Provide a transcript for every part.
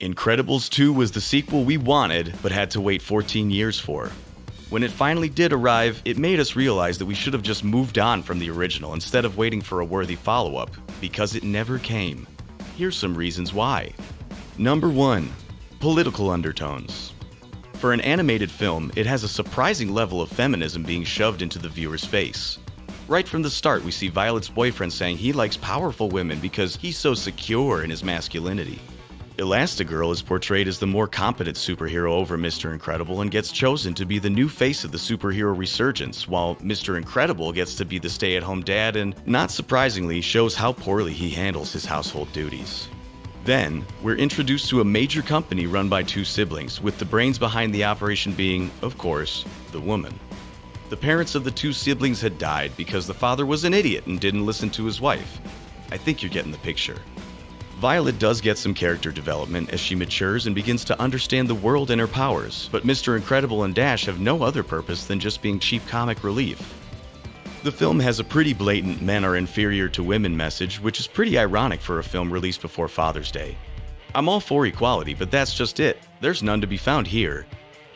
Incredibles 2 was the sequel we wanted, but had to wait 14 years for. When it finally did arrive, it made us realize that we should have just moved on from the original instead of waiting for a worthy follow up, because it never came. Here's some reasons why. Number 1 Political undertones. For an animated film, it has a surprising level of feminism being shoved into the viewer's face. Right from the start, we see Violet's boyfriend saying he likes powerful women because he's so secure in his masculinity. Elastigirl is portrayed as the more competent superhero over Mr. Incredible and gets chosen to be the new face of the superhero resurgence, while Mr. Incredible gets to be the stay at home dad and, not surprisingly, shows how poorly he handles his household duties. Then, we're introduced to a major company run by two siblings, with the brains behind the operation being, of course, the woman. The parents of the two siblings had died because the father was an idiot and didn't listen to his wife. I think you're getting the picture. Violet does get some character development as she matures and begins to understand the world and her powers, but Mr. Incredible and Dash have no other purpose than just being cheap comic relief. The film has a pretty blatant men are inferior to women message, which is pretty ironic for a film released before Father's Day. I'm all for equality, but that's just it. There's none to be found here.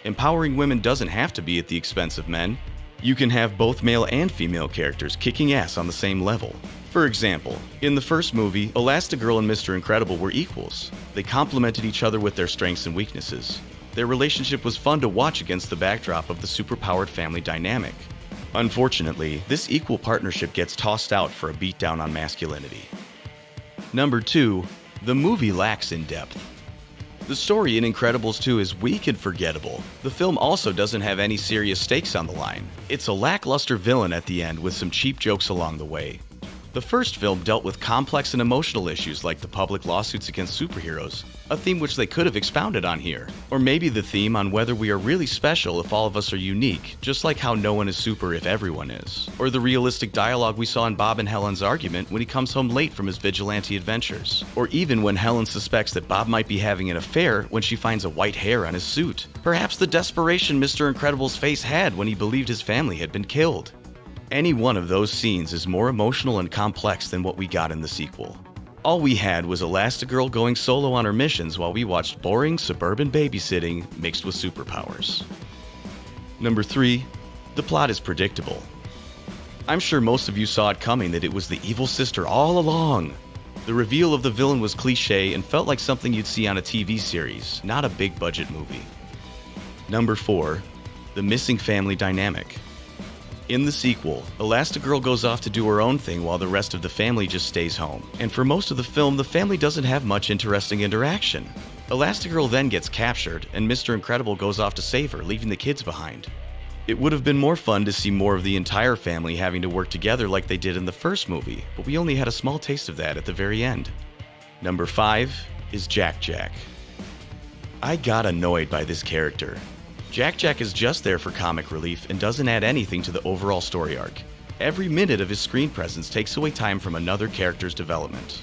Empowering women doesn't have to be at the expense of men. You can have both male and female characters kicking ass on the same level. For example, in the first movie, Elastigirl and Mr. Incredible were equals. They complemented each other with their strengths and weaknesses. Their relationship was fun to watch against the backdrop of the superpowered family dynamic. Unfortunately, this equal partnership gets tossed out for a beatdown on masculinity. Number 2. The movie lacks in depth. The story in Incredibles 2 is weak and forgettable. The film also doesn't have any serious stakes on the line. It's a lackluster villain at the end with some cheap jokes along the way. The first film dealt with complex and emotional issues like the public lawsuits against superheroes, a theme which they could have expounded on here. Or maybe the theme on whether we are really special if all of us are unique, just like how no one is super if everyone is. Or the realistic dialogue we saw in Bob and Helen's argument when he comes home late from his vigilante adventures. Or even when Helen suspects that Bob might be having an affair when she finds a white hair on his suit. Perhaps the desperation Mr. Incredible's face had when he believed his family had been killed. Any one of those scenes is more emotional and complex than what we got in the sequel. All we had was Elastigirl going solo on her missions while we watched boring suburban babysitting mixed with superpowers. Number 3. The plot is predictable. I'm sure most of you saw it coming that it was the evil sister all along. The reveal of the villain was cliche and felt like something you'd see on a TV series, not a big budget movie. Number 4. The missing family dynamic. In the sequel, Elastigirl goes off to do her own thing while the rest of the family just stays home. And for most of the film, the family doesn't have much interesting interaction. Elastigirl then gets captured, and Mr. Incredible goes off to save her, leaving the kids behind. It would have been more fun to see more of the entire family having to work together like they did in the first movie, but we only had a small taste of that at the very end. Number 5 is Jack Jack. I got annoyed by this character. Jack Jack is just there for comic relief and doesn't add anything to the overall story arc. Every minute of his screen presence takes away time from another character's development.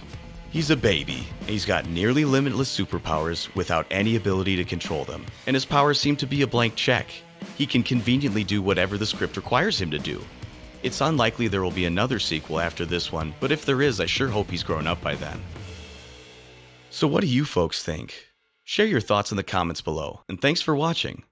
He's a baby, and he's got nearly limitless superpowers without any ability to control them, and his powers seem to be a blank check. He can conveniently do whatever the script requires him to do. It's unlikely there will be another sequel after this one, but if there is, I sure hope he's grown up by then. So what do you folks think? Share your thoughts in the comments below, and thanks for watching.